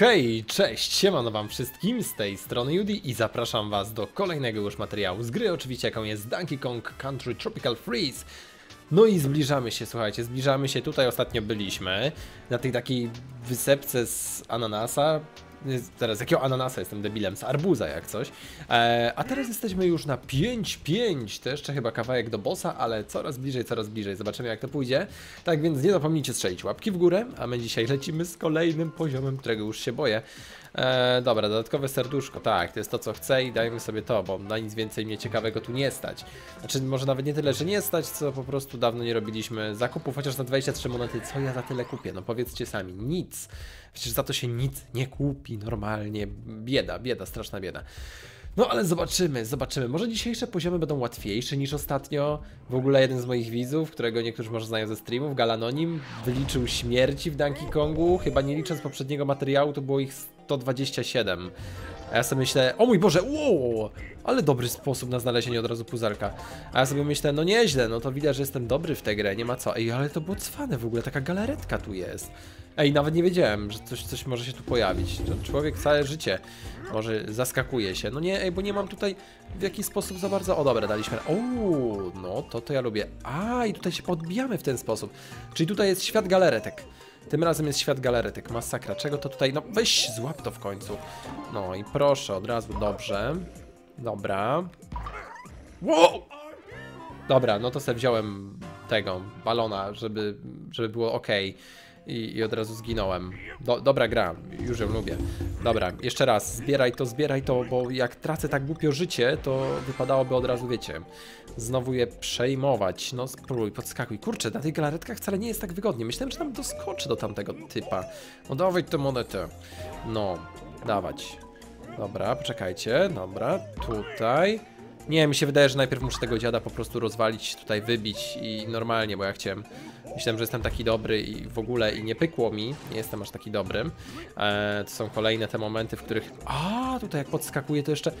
Hej, cześć, siemano wam wszystkim, z tej strony Judy i zapraszam was do kolejnego już materiału z gry, oczywiście jaką jest Donkey Kong Country Tropical Freeze. No i zbliżamy się, słuchajcie, zbliżamy się, tutaj ostatnio byliśmy, na tej takiej wysepce z ananasa, Teraz jakiego ananasa jestem debilem, z arbuza jak coś. E, a teraz jesteśmy już na 5-5. To jeszcze chyba kawałek do bossa, ale coraz bliżej, coraz bliżej. Zobaczymy jak to pójdzie. Tak więc nie zapomnijcie strzelić łapki w górę, a my dzisiaj lecimy z kolejnym poziomem, którego już się boję. E, dobra, dodatkowe serduszko, tak, to jest to co chcę i dajmy sobie to, bo na nic więcej mnie ciekawego tu nie stać. Znaczy może nawet nie tyle, że nie stać, co po prostu dawno nie robiliśmy zakupów, chociaż za 23 monety, co ja za tyle kupię? No powiedzcie sami, nic. Przecież za to się nic nie kupi normalnie, bieda, bieda, straszna bieda. No ale zobaczymy, zobaczymy. Może dzisiejsze poziomy będą łatwiejsze niż ostatnio. W ogóle jeden z moich widzów, którego niektórzy może znają ze streamów, Galanonim, wyliczył śmierci w Donkey Kongu. Chyba nie licząc poprzedniego materiału, to było ich 127. A ja sobie myślę, o mój Boże, wow, ale dobry sposób na znalezienie od razu puzelka. A ja sobie myślę, no nieźle, no to widać, że jestem dobry w tę grę, nie ma co. Ej, ale to było cwane w ogóle, taka galaretka tu jest. Ej, nawet nie wiedziałem, że coś, coś może się tu pojawić. Człowiek całe życie może zaskakuje się. No nie, ej, bo nie mam tutaj w jakiś sposób za bardzo... O, dobra, daliśmy... O, no to to ja lubię. A, i tutaj się podbijamy w ten sposób. Czyli tutaj jest świat galaretek. Tym razem jest świat galaretek, masakra. Czego to tutaj... No weź, złap to w końcu. No i proszę, od razu, dobrze. Dobra. Wow! Dobra, no to sobie wziąłem tego, balona, żeby, żeby było ok i, i od razu zginąłem. Do, dobra gra, już ją lubię. Dobra, jeszcze raz, zbieraj to, zbieraj to, bo jak tracę tak głupio życie, to wypadałoby od razu, wiecie, znowu je przejmować. No spróbuj, podskakuj. Kurczę, na tych galaretkach wcale nie jest tak wygodnie. Myślałem, że tam doskoczy do tamtego typa. No dawaj tę monetę. No, dawać. Dobra, poczekajcie, dobra, tutaj. Nie, mi się wydaje, że najpierw muszę tego dziada po prostu rozwalić, tutaj wybić i normalnie, bo ja chciałem Myślałem, że jestem taki dobry i w ogóle i nie pykło mi. Nie jestem aż taki dobry. E, to są kolejne te momenty, w których... A, tutaj jak podskakuje to jeszcze...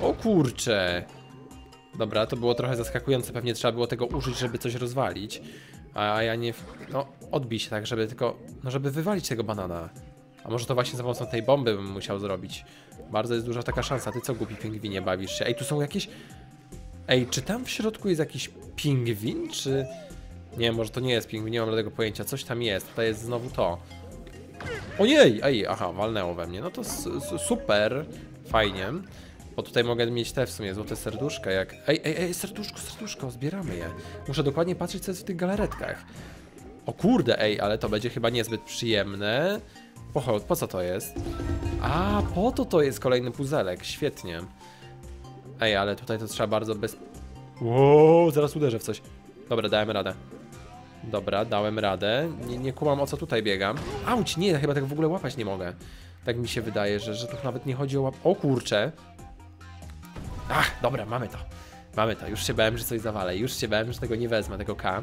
O kurcze! Dobra, to było trochę zaskakujące. Pewnie trzeba było tego użyć, żeby coś rozwalić. A ja nie... No, odbij się tak, żeby tylko... No, żeby wywalić tego banana. A może to właśnie za pomocą tej bomby bym musiał zrobić. Bardzo jest duża taka szansa. Ty co, głupi pingwinie, bawisz się? Ej, tu są jakieś... Ej, czy tam w środku jest jakiś pingwin, czy... Nie, może to nie jest pingwin, nie mam tego pojęcia. Coś tam jest, tutaj jest znowu to. Ojej, ej, aha, walnęło we mnie. No to super, fajnie. Bo tutaj mogę mieć te w sumie złote serduszka, jak... Ej, ej, ej, serduszko, serduszko, zbieramy je. Muszę dokładnie patrzeć, co jest w tych galaretkach. O kurde, ej, ale to będzie chyba niezbyt przyjemne. Po, po co to jest? A, po to to jest kolejny puzelek, świetnie. Ej, ale tutaj to trzeba bardzo bez... Wow, zaraz uderzę w coś. Dobra, dałem radę. Dobra, dałem radę. Nie, nie kumam o co tutaj biegam. Auć, nie, chyba tak w ogóle łapać nie mogę. Tak mi się wydaje, że, że tu nawet nie chodzi o łap... O kurcze. Ach, dobra, mamy to. Mamy to, już się bałem, że coś zawalę, już się bałem, że tego nie wezmę, tego K,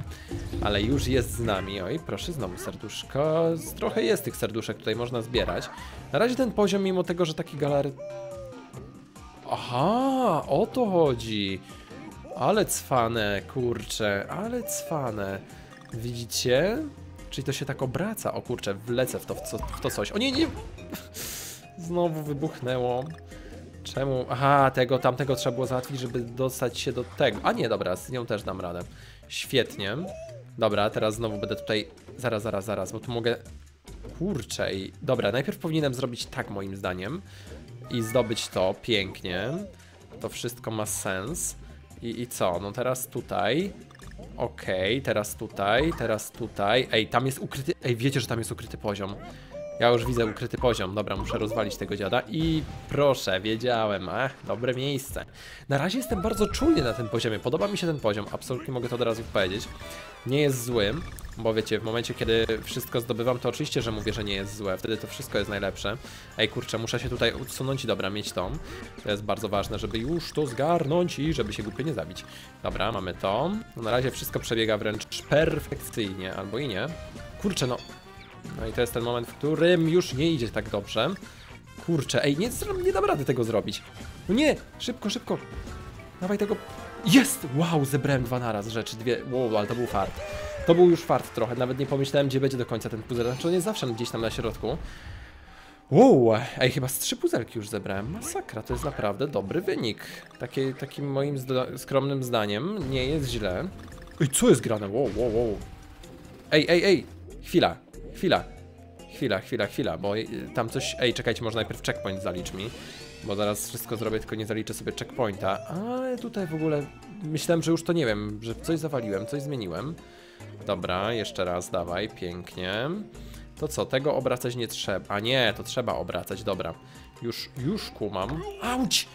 ale już jest z nami. Oj, proszę, znowu serduszko. Trochę jest tych serduszek tutaj, można zbierać. Na razie ten poziom, mimo tego, że taki galary... Aha, o to chodzi. Ale cwane, kurcze, ale cwane. Widzicie? Czyli to się tak obraca. O kurczę, wlecę w to, w, co, w to coś. O nie, nie! Znowu wybuchnęło. Czemu? Aha, tego, tamtego trzeba było załatwić, żeby dostać się do tego. A nie, dobra, z nią też dam radę. Świetnie. Dobra, teraz znowu będę tutaj... Zaraz, zaraz, zaraz, bo tu mogę... Kurczę i... Dobra, najpierw powinienem zrobić tak moim zdaniem. I zdobyć to pięknie. To wszystko ma sens. I, I co? No teraz tutaj. Okej, okay, teraz tutaj, teraz tutaj. Ej, tam jest ukryty... Ej, wiecie, że tam jest ukryty poziom. Ja już widzę ukryty poziom. Dobra, muszę rozwalić tego dziada. I proszę, wiedziałem. Ach, dobre miejsce. Na razie jestem bardzo czujny na tym poziomie. Podoba mi się ten poziom. Absolutnie mogę to od razu powiedzieć. Nie jest złym, bo wiecie, w momencie, kiedy wszystko zdobywam, to oczywiście, że mówię, że nie jest złe. Wtedy to wszystko jest najlepsze. Ej, kurczę, muszę się tutaj odsunąć dobra, mieć to. To jest bardzo ważne, żeby już to zgarnąć i żeby się głupie nie zabić. Dobra, mamy to. No, na razie wszystko przebiega wręcz perfekcyjnie, albo i nie. Kurczę, no, no i to jest ten moment, w którym już nie idzie tak dobrze. Kurczę, ej, nie, nie dam rady tego zrobić. No nie, szybko, szybko. Dawaj tego. Jest! Wow, zebrałem dwa naraz rzeczy, dwie. Wow, ale to był fart. To był już fart trochę, nawet nie pomyślałem, gdzie będzie do końca ten puzzle. Znaczy on jest zawsze gdzieś tam na środku. Wow, ej, chyba z trzy puzelki już zebrałem. Masakra, to jest naprawdę dobry wynik. Takie, takim moim skromnym zdaniem nie jest źle. Ej, co jest grane? Wow, wow, wow. Ej, ej, ej, chwila, chwila. Chwila, chwila, chwila, bo tam coś... Ej, czekajcie, może najpierw checkpoint zalicz mi. Bo zaraz wszystko zrobię, tylko nie zaliczę sobie checkpointa. Ale tutaj w ogóle... Myślałem, że już to nie wiem, że coś zawaliłem, coś zmieniłem. Dobra, jeszcze raz, dawaj, pięknie. To co, tego obracać nie trzeba. A nie, to trzeba obracać, dobra. Już, już kumam. Auć!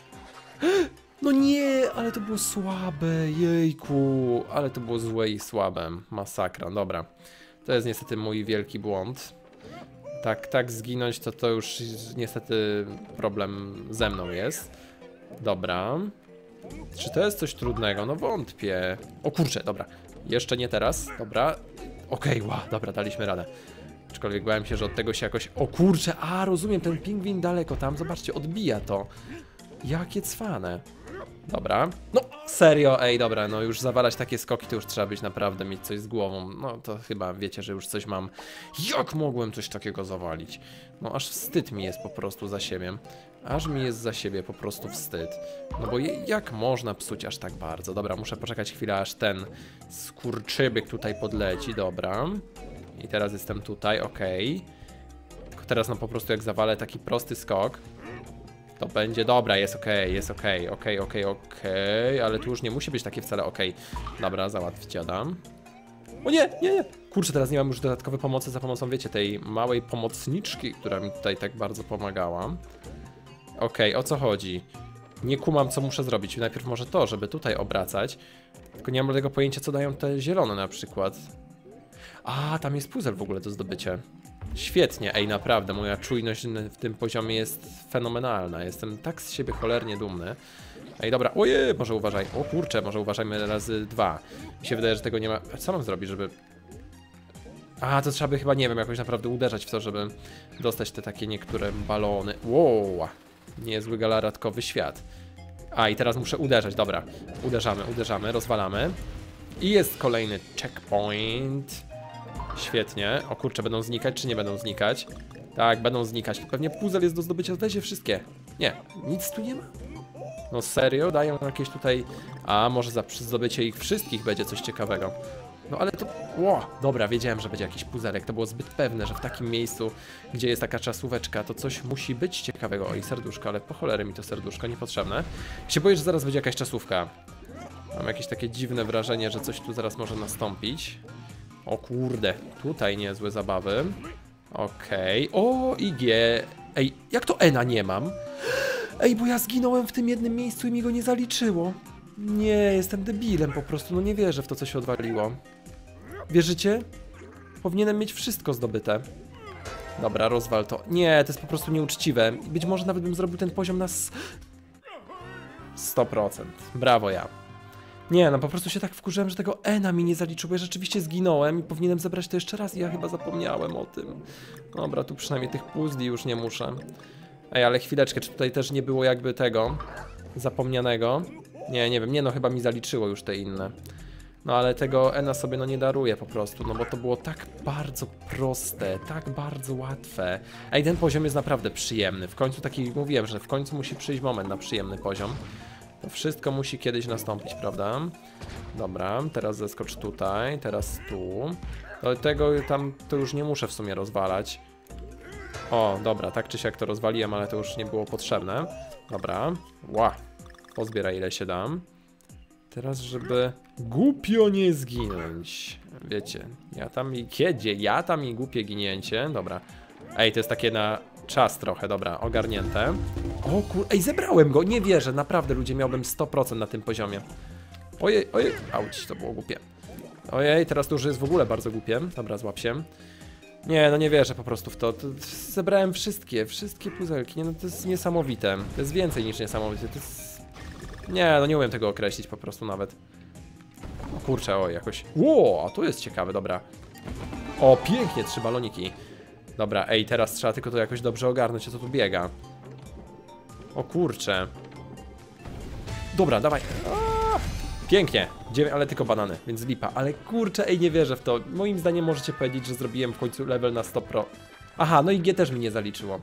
No nie, ale to było słabe, jejku. Ale to było złe i słabe. Masakra, dobra. To jest niestety mój wielki błąd. Tak, tak zginąć to to już niestety problem ze mną jest. Dobra. Czy to jest coś trudnego? No wątpię. O kurczę, dobra. Jeszcze nie teraz, dobra. Okej, okay, wow, dobra, daliśmy radę. Aczkolwiek bałem się, że od tego się jakoś... O kurczę, a rozumiem, ten pingwin daleko tam, zobaczcie, odbija to. Jakie cwane. Dobra. No, serio, ej, dobra, no już zawalać takie skoki, to już trzeba być naprawdę, mieć coś z głową. No, to chyba wiecie, że już coś mam. Jak mogłem coś takiego zawalić? No, aż wstyd mi jest po prostu za siebie. Aż mi jest za siebie po prostu wstyd. No bo jak można psuć aż tak bardzo? Dobra, muszę poczekać chwilę, aż ten skurczybyk tutaj podleci, dobra. I teraz jestem tutaj, ok. Teraz no po prostu jak zawalę taki prosty skok, to będzie dobra, jest ok, jest ok, ok, ok, ok, ale tu już nie musi być takie wcale ok. Dobra, załatwić Adam. O nie, nie, nie. Kurczę, teraz nie mam już dodatkowej pomocy za pomocą, wiecie, tej małej pomocniczki, która mi tutaj tak bardzo pomagała. Ok, o co chodzi? Nie kumam, co muszę zrobić. Najpierw może to, żeby tutaj obracać. Tylko nie mam tego pojęcia, co dają te zielone na przykład. A, tam jest puzzle w ogóle do zdobycia. Świetnie, ej, naprawdę, moja czujność w tym poziomie jest fenomenalna. Jestem tak z siebie cholernie dumny. Ej, dobra, oje, może uważaj. O kurczę, może uważajmy razy dwa. Mi się wydaje, że tego nie ma... Co mam zrobić, żeby... A, to trzeba by chyba, nie wiem, jakoś naprawdę uderzać w to, żeby dostać te takie niektóre balony. Wow, niezły galaratkowy świat. A, i teraz muszę uderzać, dobra. Uderzamy, uderzamy, rozwalamy. I jest kolejny checkpoint. Świetnie. O kurczę, będą znikać czy nie będą znikać? Tak, będą znikać. Pewnie puzzle jest do zdobycia. Weźcie wszystkie. Nie, nic tu nie ma. No serio? Dają jakieś tutaj... A, może za zdobycie ich wszystkich będzie coś ciekawego. No ale to... Ło, dobra, wiedziałem, że będzie jakiś puzelek. To było zbyt pewne, że w takim miejscu, gdzie jest taka czasóweczka, to coś musi być ciekawego. Oj, serduszko, ale po cholery mi to serduszko niepotrzebne. Się boję, że zaraz będzie jakaś czasówka. Mam jakieś takie dziwne wrażenie, że coś tu zaraz może nastąpić. O kurde, tutaj niezłe zabawy. Okej. Okay. O, IG. Ej, jak to Ena nie mam? Ej, bo ja zginąłem w tym jednym miejscu i mi go nie zaliczyło. Nie, jestem debilem po prostu, no nie wierzę w to, co się odwaliło. Wierzycie? Powinienem mieć wszystko zdobyte. Dobra, rozwal to. Nie, to jest po prostu nieuczciwe. Być może nawet bym zrobił ten poziom na 100%. Brawo ja. Nie, no po prostu się tak wkurzyłem, że tego Ena mi nie zaliczyło. Ja rzeczywiście zginąłem i powinienem zebrać to jeszcze raz i ja chyba zapomniałem o tym. Dobra, tu przynajmniej tych puzli już nie muszę. Ej, ale chwileczkę, czy tutaj też nie było jakby tego zapomnianego? Nie, nie wiem, nie no, chyba mi zaliczyło już te inne. No ale tego Ena sobie no nie daruje po prostu, no bo to było tak bardzo proste, tak bardzo łatwe. Ej, ten poziom jest naprawdę przyjemny. W końcu taki, mówiłem, że w końcu musi przyjść moment na przyjemny poziom. To wszystko musi kiedyś nastąpić, prawda? Dobra, teraz zeskocz tutaj, teraz tu. Do tego tam to już nie muszę w sumie rozwalać. O, dobra, tak czy siak to rozwaliłem, ale to już nie było potrzebne. Dobra, ła, pozbieraj ile się dam. Teraz, żeby głupio nie zginąć. Wiecie, ja tam i kiedy, ja tam i głupie ginięcie. Dobra. Ej, to jest takie na Czas trochę, dobra, ogarnięte. O kur... Ej, zebrałem go, nie wierzę, naprawdę ludzie, miałbym 100% na tym poziomie. Ojej, ojej, auć, to było głupie. Ojej, teraz to już jest w ogóle bardzo głupie. Dobra, złap się. Nie, no nie wierzę po prostu w to. to, to zebrałem wszystkie, wszystkie puzelki. Nie, no to jest niesamowite. To jest więcej niż niesamowite. To jest... Nie, no nie umiem tego określić po prostu nawet. O kurczę, o jakoś... Ło, tu jest ciekawe, dobra. O, pięknie, trzy baloniki. Dobra, ej, teraz trzeba tylko to jakoś dobrze ogarnąć, o co tu biega. O kurcze. Dobra, dawaj. Pięknie, ale tylko banany, więc lipa. Ale kurczę, ej, nie wierzę w to. Moim zdaniem możecie powiedzieć, że zrobiłem w końcu level na 100 pro. Aha, no i G też mi nie zaliczyło.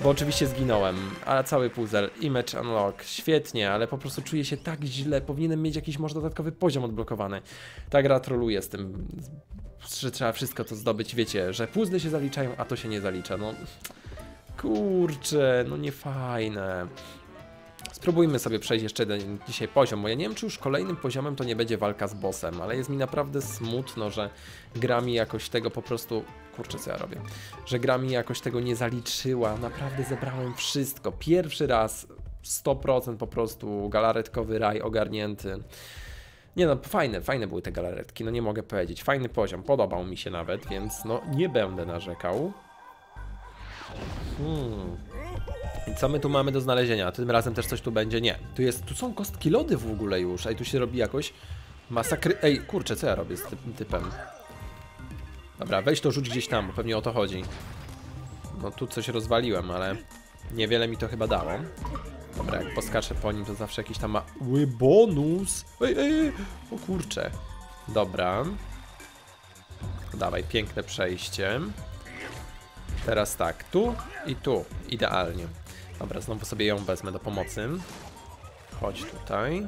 Bo oczywiście zginąłem, ale cały puzzle, image unlock, świetnie, ale po prostu czuję się tak źle, powinienem mieć jakiś może dodatkowy poziom odblokowany. Ta gra troluje z tym, że trzeba wszystko to zdobyć, wiecie, że puzzle się zaliczają, a to się nie zalicza, no... Kurczę, no nie fajne. Spróbujmy sobie przejść jeszcze jeden dzisiaj poziom, bo ja nie wiem, czy już kolejnym poziomem to nie będzie walka z bossem, ale jest mi naprawdę smutno, że gra mi jakoś tego po prostu... Kurczę, co ja robię? Że gra mi jakoś tego nie zaliczyła. Naprawdę zebrałem wszystko. Pierwszy raz 100% po prostu galaretkowy raj ogarnięty. Nie no, fajne, fajne były te galaretki, no nie mogę powiedzieć. Fajny poziom, podobał mi się nawet, więc no nie będę narzekał. Hmm. I co my tu mamy do znalezienia? Tym razem też coś tu będzie? Nie. Tu jest, tu są kostki lody w ogóle już, i tu się robi jakoś masakry... Ej, kurczę, co ja robię z tym typem? Dobra, weź to rzuć gdzieś tam, pewnie o to chodzi. No tu coś rozwaliłem, ale niewiele mi to chyba dało. Dobra, jak poskaczę po nim, to zawsze jakiś tam ma... Ły, bonus! Ej, ej, ej, o kurczę. Dobra. Dawaj, piękne przejście. Teraz tak, tu i tu. Idealnie. Dobra, znowu sobie ją wezmę do pomocy. Chodź tutaj.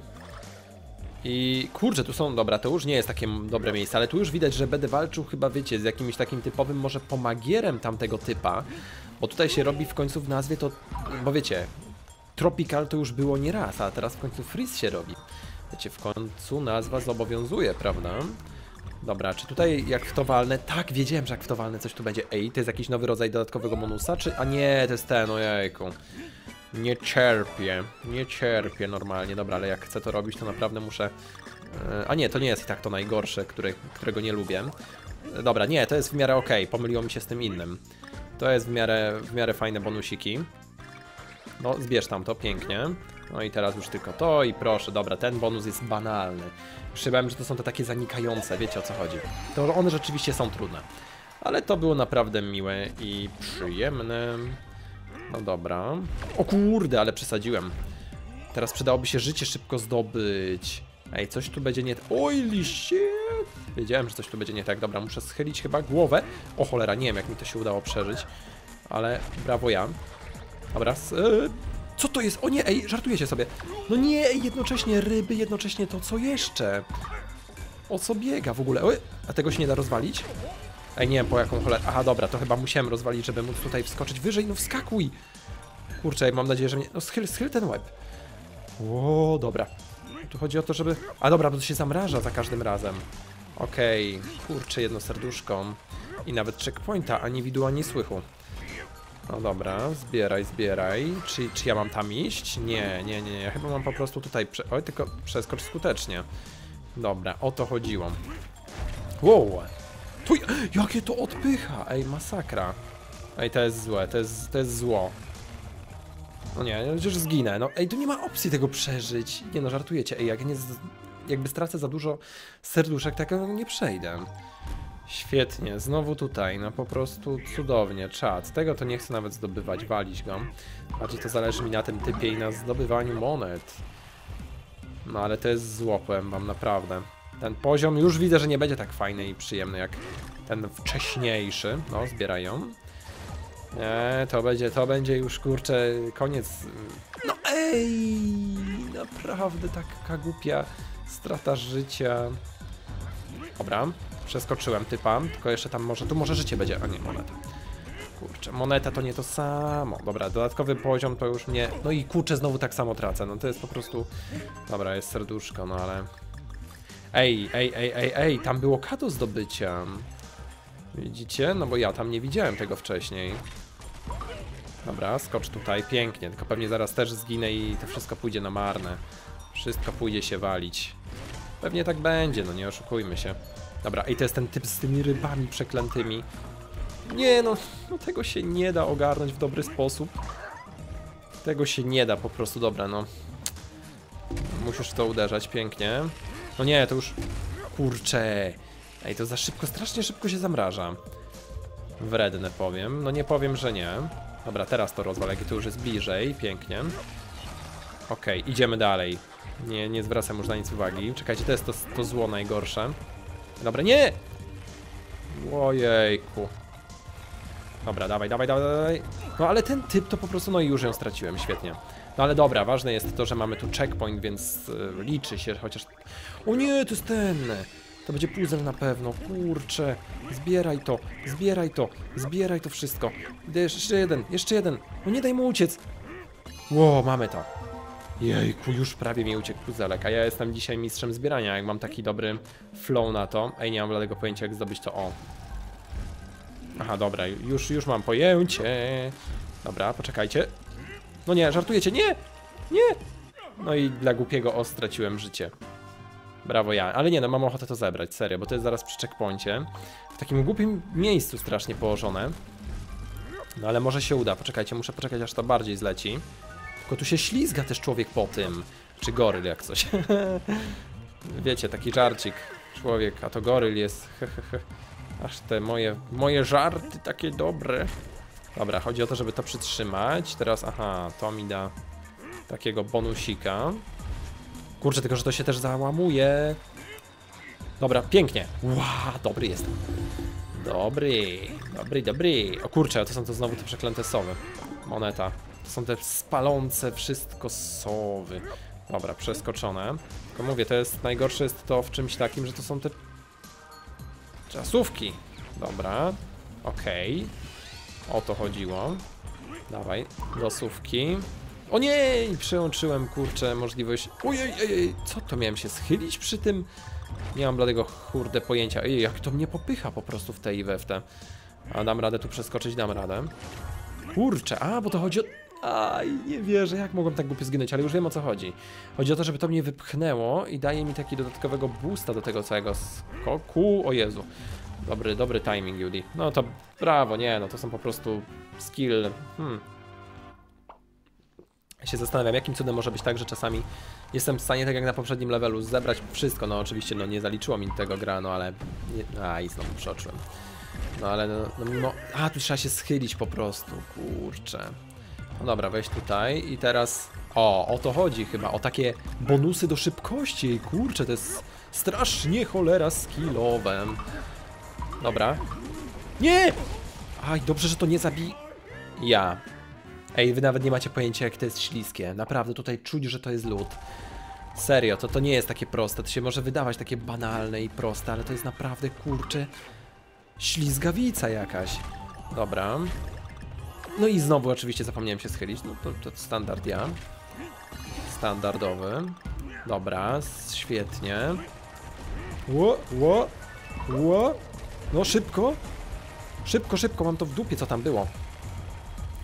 I kurczę, tu są, dobra, to już nie jest takie dobre miejsce, ale tu już widać, że będę walczył chyba, wiecie, z jakimś takim typowym może pomagierem tamtego typa, bo tutaj się robi w końcu w nazwie to, bo wiecie, Tropical to już było nie raz, a teraz w końcu Freeze się robi. Wiecie, w końcu nazwa zobowiązuje, prawda? Dobra, czy tutaj jak w? Tak, wiedziałem, że jak w coś tu będzie. Ej, to jest jakiś nowy rodzaj dodatkowego bonusa, czy... A nie, to jest ten, ojejku. Nie cierpię, nie cierpię normalnie. Dobra, ale jak chcę to robić, to naprawdę muszę... E, a nie, to nie jest i tak to najgorsze, które, którego nie lubię. E, dobra, nie, to jest w miarę ok, pomyliło mi się z tym innym. To jest w miarę, w miarę fajne bonusiki. No, zbierz tam to, pięknie. No i teraz już tylko to i proszę, dobra, ten bonus jest banalny. Przyjmałem, że to są te takie zanikające, wiecie o co chodzi. To one rzeczywiście są trudne. Ale to było naprawdę miłe i przyjemne. No dobra. O kurde, ale przesadziłem. Teraz przydałoby się życie szybko zdobyć. Ej, coś tu będzie nie... Oj, liście! Wiedziałem, że coś tu będzie nie tak. Dobra, muszę schylić chyba głowę. O cholera, nie wiem jak mi to się udało przeżyć. Ale brawo ja. Dobra, co to jest? O nie, ej, żartujecie sobie. No nie, jednocześnie ryby, jednocześnie to, co jeszcze? O co biega w ogóle? Oj, a tego się nie da rozwalić? Ej, nie wiem po jaką cholerę. Aha, dobra, to chyba musiałem rozwalić, żeby móc tutaj wskoczyć wyżej. No wskakuj! Kurczę, mam nadzieję, że mnie... No schyl, schyl ten łeb. O, dobra. Tu chodzi o to, żeby... A dobra, bo to się zamraża za każdym razem. Okej, okay. kurczę, jedno serduszko. I nawet checkpointa, ani widu, ani słychu. No dobra, zbieraj, zbieraj. Czy, czy ja mam tam iść? Nie, nie, nie, ja chyba mam po prostu tutaj... Prze Oj, tylko przeskocz skutecznie. Dobra, o to chodziło. Wow! Tu, jakie to odpycha! Ej, masakra. Ej, to jest złe, to jest, to jest zło. No nie, już zginę. No, ej, tu nie ma opcji tego przeżyć. Nie no, żartujecie. Ej, jak nie... Jakby stracę za dużo serduszek, tak nie przejdę. Świetnie, znowu tutaj, no po prostu cudownie, czad. Tego to nie chcę nawet zdobywać, walić go. Bardziej to zależy mi na tym typie i na zdobywaniu monet. No ale to jest zło, wam, naprawdę. Ten poziom już widzę, że nie będzie tak fajny i przyjemny jak ten wcześniejszy. No, zbierają. Nie, to będzie, to będzie już, kurczę, koniec. No ej, naprawdę taka głupia strata życia. Dobra, Przeskoczyłem typa, tylko jeszcze tam może, tu może życie będzie, a nie moneta. Kurczę, moneta to nie to samo. Dobra, dodatkowy poziom to już mnie... No i kurczę, znowu tak samo tracę, no to jest po prostu... Dobra, jest serduszko, no ale... Ej, ej, ej, ej, ej, tam było K do zdobycia. Widzicie? No bo ja tam nie widziałem tego wcześniej. Dobra, skocz tutaj, pięknie, tylko pewnie zaraz też zginę i to wszystko pójdzie na marne. Wszystko pójdzie się walić. Pewnie tak będzie, no nie oszukujmy się. Dobra, i to jest ten typ z tymi rybami przeklętymi. Nie no, no tego się nie da ogarnąć w dobry sposób. Tego się nie da po prostu, dobra no. Musisz to uderzać, pięknie. No nie, to już... Kurczę. Ej, to za szybko, strasznie szybko się zamraża. Wredne powiem. No nie powiem, że nie. Dobra, teraz to rozwal, jak to już jest bliżej. Pięknie. Okej, okay, idziemy dalej. Nie, nie zwracam już na nic uwagi. Czekajcie, to jest to, to zło najgorsze. Dobra, nie! Ojejku. Dobra, dawaj, dawaj, dawaj, dawaj. No ale ten typ to po prostu, no i już ją straciłem, świetnie. No ale dobra, ważne jest to, że mamy tu checkpoint, więc y, liczy się chociaż... O nie, to jest ten! To będzie puzzle na pewno, kurczę. Zbieraj to, zbieraj to, zbieraj to wszystko. Jeszcze jeden, jeszcze jeden. No nie daj mu uciec. Ło, mamy to. Jejku, już prawie mi uciekł puzelek, a ja jestem dzisiaj mistrzem zbierania, jak mam taki dobry flow na to. Ej, nie mam bladego pojęcia, jak zdobyć to o. Aha, dobra, już, już mam pojęcie. Dobra, poczekajcie. No nie, żartujecie, nie! Nie! No i dla głupiego o straciłem życie. Brawo ja, ale nie no, mam ochotę to zebrać, serio, bo to jest zaraz przy checkpoincie. W takim głupim miejscu strasznie położone. No ale może się uda, poczekajcie, muszę poczekać aż to bardziej zleci. Tylko tu się ślizga też człowiek po tym. Czy goryl jak coś. Wiecie, taki żarcik. Człowiek, a to goryl jest. Aż te moje, moje żarty takie dobre. Dobra, chodzi o to, żeby to przytrzymać. Teraz, aha, to mi da takiego bonusika. Kurczę, tylko że to się też załamuje. Dobra, pięknie. Wow, dobry jestem. Dobry, dobry, dobry. O kurczę, to są to znowu te przeklęte sowy. Moneta. To są te spalące wszystko sowy. Dobra, przeskoczone. Tylko mówię, to jest najgorsze jest to w czymś takim, że to są te czasówki. Dobra, okej. Okay. O to chodziło. Dawaj, losówki. O nie! Przełączyłem, kurczę, możliwość... Ojej, ojej, co to miałem się schylić przy tym? Nie mam bladego kurde pojęcia. Ej, jak to mnie popycha po prostu w te i we w te. A dam radę tu przeskoczyć, dam radę. Kurczę, a, bo to chodzi o... Aj, nie wierzę, jak mogłem tak głupio zginąć, ale już wiem o co chodzi. Chodzi o to, żeby to mnie wypchnęło i daje mi taki dodatkowego boosta do tego całego skoku. O Jezu. Dobry, dobry timing, Judy. No to brawo, nie, no to są po prostu skill. Hmm. Ja się zastanawiam, jakim cudem może być tak, że czasami jestem w stanie, tak jak na poprzednim levelu, zebrać wszystko. No oczywiście, no nie zaliczyło mi tego gra, no ale... Nie... A, i znowu przeoczyłem. No ale no, no mimo... A, tu trzeba się schylić po prostu, kurczę. No dobra, weź tutaj i teraz... O, o to chodzi chyba, o takie bonusy do szybkości. Kurczę, to jest strasznie cholera skillowe. Dobra. Nie! Aj, dobrze, że to nie zabi... Ja. Ej, wy nawet nie macie pojęcia, jak to jest śliskie. Naprawdę, tutaj czuć, że to jest lód. Serio, to, to nie jest takie proste. To się może wydawać takie banalne i proste, ale to jest naprawdę, kurczę, ślizgawica jakaś. Dobra. No i znowu oczywiście zapomniałem się schylić. No to, to standard ja. Standardowy. Dobra, świetnie. Ło, ło, ło. No szybko. Szybko, szybko, mam to w dupie, co tam było.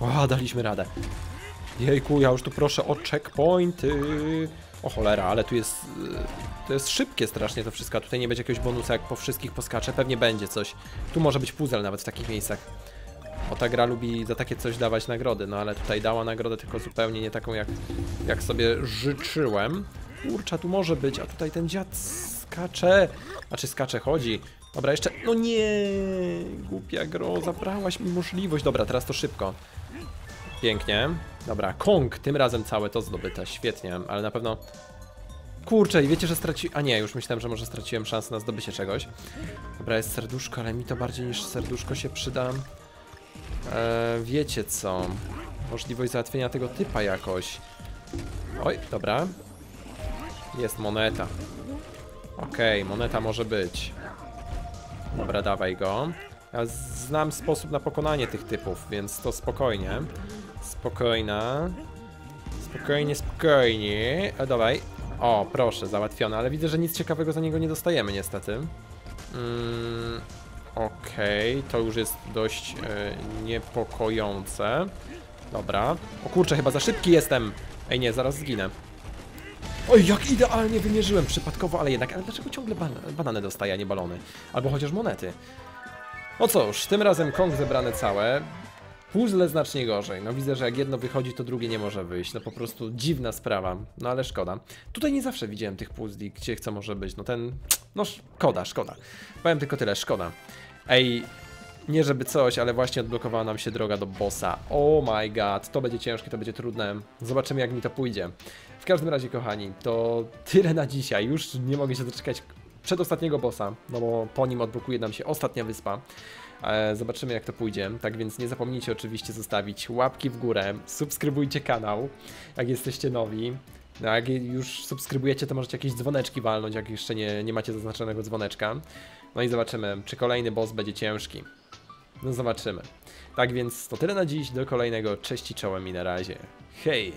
O, daliśmy radę. Jejku, ja już tu proszę o checkpointy. O cholera, ale tu jest... Y, to jest szybkie strasznie to wszystko, tutaj nie będzie jakiegoś bonusa, jak po wszystkich poskaczę. Pewnie będzie coś. Tu może być puzzle nawet w takich miejscach. Bo ta gra lubi za takie coś dawać nagrody, no ale tutaj dała nagrodę tylko zupełnie nie taką, jak, jak sobie życzyłem. Kurcza, tu może być, a tutaj ten dziad skacze. Znaczy skacze, chodzi. Dobra, jeszcze... No nie! Głupia gro, zabrałaś mi możliwość. Dobra, teraz to szybko. Pięknie. Dobra, Kong, tym razem całe to zdobyte, świetnie, ale na pewno... Kurczę, i wiecie, że straci... A nie, już myślałem, że może straciłem szansę na zdobycie czegoś. Dobra, jest serduszko, ale mi to bardziej niż serduszko się przyda. Eee, wiecie co? Możliwość załatwienia tego typa jakoś. Oj, dobra. Jest moneta. Okej, okay, moneta może być. Dobra, dawaj go. Ja znam sposób na pokonanie tych typów, więc to spokojnie. Spokojna. Spokojnie, spokojnie. E, dawaj. O, proszę, załatwione, ale widzę, że nic ciekawego za niego nie dostajemy niestety. Mm, Okej, okay, to już jest dość e, niepokojące. Dobra. O kurczę, chyba za szybki jestem. Ej, nie, zaraz zginę. Oj, jak idealnie wymierzyłem przypadkowo, ale jednak, ale dlaczego ciągle ban banany dostaje, a nie balony? Albo chociaż monety. No cóż, tym razem Kong zebrane całe. Puzzle znacznie gorzej. No widzę, że jak jedno wychodzi, to drugie nie może wyjść. No po prostu dziwna sprawa. No ale szkoda. Tutaj nie zawsze widziałem tych puzli, gdzie co może być. No ten... No szkoda, szkoda. Powiem tylko tyle, szkoda. Ej, nie żeby coś, ale właśnie odblokowała nam się droga do bossa. Oh my god, to będzie ciężkie, to będzie trudne. Zobaczymy jak mi to pójdzie. W każdym razie, kochani, to tyle na dzisiaj. Już nie mogę się doczekać przedostatniego bossa, no bo po nim odblokuje nam się ostatnia wyspa. E, zobaczymy jak to pójdzie. Tak więc nie zapomnijcie oczywiście zostawić łapki w górę, subskrybujcie kanał, jak jesteście nowi. No, jak już subskrybujecie, to możecie jakieś dzwoneczki walnąć, jak jeszcze nie, nie macie zaznaczonego dzwoneczka. No i zobaczymy, czy kolejny boss będzie ciężki. No zobaczymy. Tak więc to tyle na dziś, do kolejnego. Cześć i czołem i na razie. Hej!